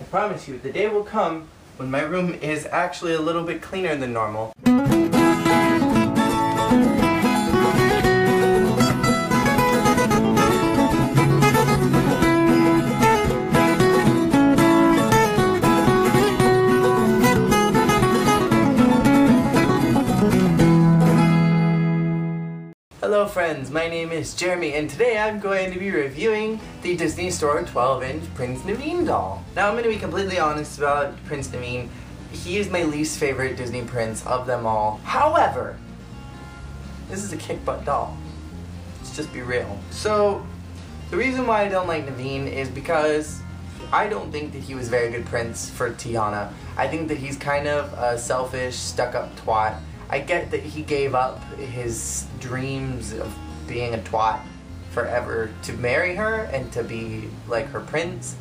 I promise you, the day will come when my room is actually a little bit cleaner than normal. Hello friends, my name is Jeremy and today I'm going to be reviewing the Disney Store 12-inch Prince Naveen doll. Now I'm going to be completely honest about Prince Naveen. He is my least favorite Disney prince of them all. However, this is a kick-butt doll. Let's just be real. So, the reason why I don't like Naveen is because I don't think that he was a very good prince for Tiana. I think that he's kind of a selfish, stuck-up twat I get that he gave up his dreams of being a twat forever to marry her and to be like her prince,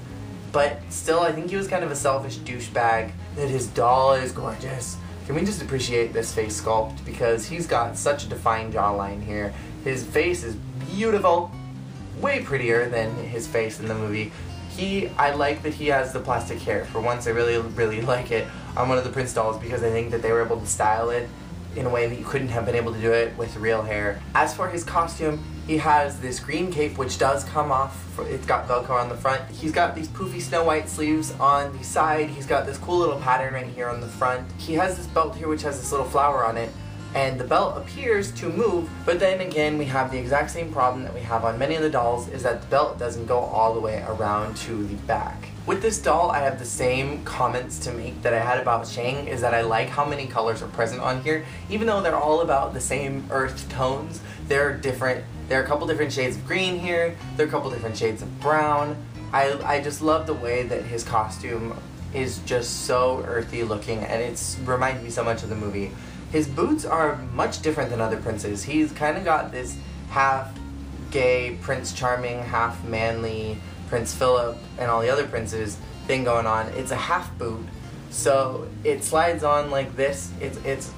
but still, I think he was kind of a selfish douchebag. That his doll is gorgeous. Can we just appreciate this face sculpt because he's got such a defined jawline here. His face is beautiful, way prettier than his face in the movie. He, I like that he has the plastic hair. For once, I really, really like it on one of the Prince dolls because I think that they were able to style it in a way that you couldn't have been able to do it with real hair. As for his costume, he has this green cape which does come off. It's got Velcro on the front. He's got these poofy Snow White sleeves on the side. He's got this cool little pattern right here on the front. He has this belt here which has this little flower on it and the belt appears to move, but then again we have the exact same problem that we have on many of the dolls is that the belt doesn't go all the way around to the back. With this doll, I have the same comments to make that I had about Shang, is that I like how many colors are present on here. Even though they're all about the same earth tones, they're different. There are a couple different shades of green here, there are a couple different shades of brown. I, I just love the way that his costume is just so earthy looking and it reminds me so much of the movie. His boots are much different than other princes. He's kind of got this half gay, Prince Charming, half manly, Prince Philip and all the other princes thing going on. It's a half boot, so it slides on like this. It's it's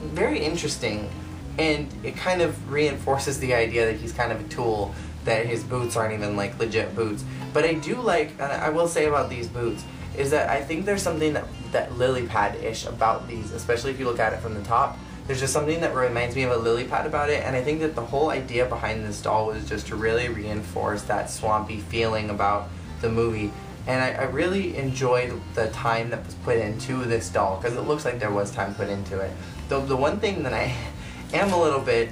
very interesting, and it kind of reinforces the idea that he's kind of a tool. That his boots aren't even like legit boots. But I do like, and I will say about these boots, is that I think there's something that, that lily pad-ish about these, especially if you look at it from the top. There's just something that reminds me of a lily pad about it, and I think that the whole idea behind this doll was just to really reinforce that swampy feeling about the movie. And I, I really enjoyed the time that was put into this doll, because it looks like there was time put into it. The, the one thing that I am a little bit,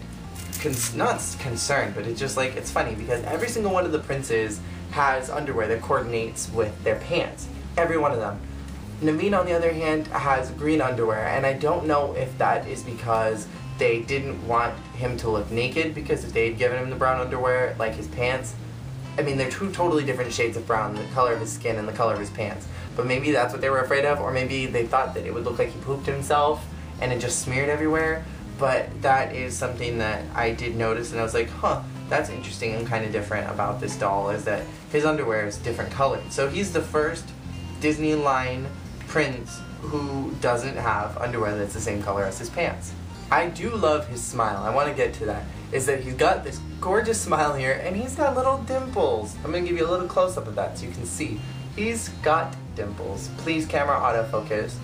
cons not concerned, but it's just like, it's funny, because every single one of the princes has underwear that coordinates with their pants. Every one of them. Naveen, on the other hand, has green underwear, and I don't know if that is because they didn't want him to look naked, because if they had given him the brown underwear, like his pants, I mean, they're two totally different shades of brown, the color of his skin and the color of his pants. But maybe that's what they were afraid of, or maybe they thought that it would look like he pooped himself, and it just smeared everywhere. But that is something that I did notice, and I was like, huh, that's interesting and kind of different about this doll, is that his underwear is different colored. So he's the first Disney line prince who doesn't have underwear that's the same color as his pants. I do love his smile. I want to get to that. Is that he's got this gorgeous smile here and he's got little dimples. I'm going to give you a little close up of that so you can see. He's got dimples. Please camera autofocus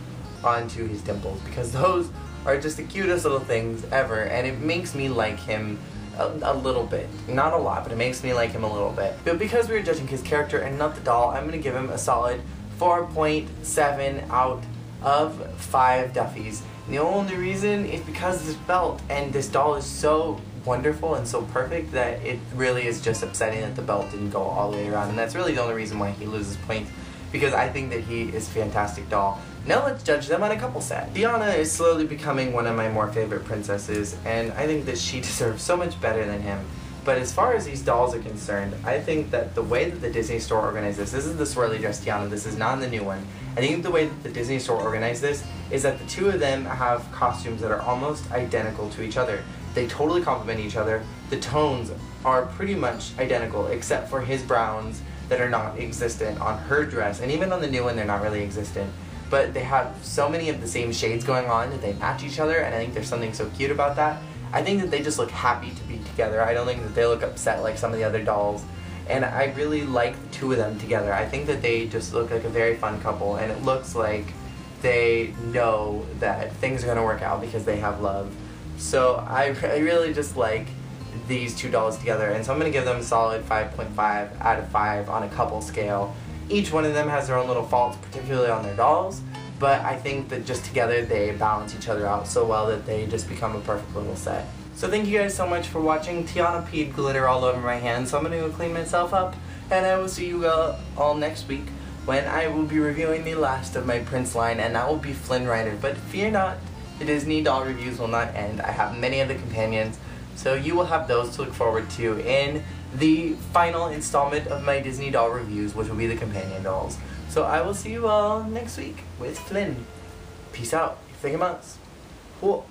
onto his dimples because those are just the cutest little things ever and it makes me like him a, a, little bit. Not a lot, but it makes me like him a little bit. But because we were judging his character and not the doll, I'm going to give him a solid 4.7 out of 5 Duffies. And the only reason is because this belt and this doll is so wonderful and so perfect that it really is just upsetting that the belt didn't go all the way around and that's really the only reason why he loses points because I think that he is fantastic doll. Now let's judge them on a couple set. Tiana is slowly becoming one of my more favorite princesses and I think that she deserves so much better than him. But as far as these dolls are concerned, I think that the way that the Disney Store organized this, this is the swirly dress Tiana, this is not the new one. I think the way that the Disney Store organized this is that the two of them have costumes that are almost identical to each other. They totally complement each other. The tones are pretty much identical except for his browns that are not existent on her dress. And even on the new one, they're not really existent. But they have so many of the same shades going on that they match each other, and I think there's something so cute about that. I think that they just look happy to be together. I don't think that they look upset like some of the other dolls. and I really like the two of them together. I think that they just look like a very fun couple, and it looks like they know that things are gonna work out because they have love. So I, I really just like these two dolls together, and so I'm gonna give them a solid 5.5 out of 5 on a couple scale. Each one of them has their own little faults, particularly on their dolls, but I think that just together they balance each other out so well that they just become a perfect little set. So thank you guys so much for watching. Tiana peed glitter all over my hands, so I'm gonna go clean myself up, and I will see you all next week when I will be reviewing the last of my Prince line, and that will be Flynn Rider. But fear not, the Disney doll reviews will not end. I have many of the companions, so you will have those to look forward to in the final installment of my Disney doll reviews, which will be the companion dolls. So I will see you all next week with Flynn. Peace out. Finger mouse. Cool.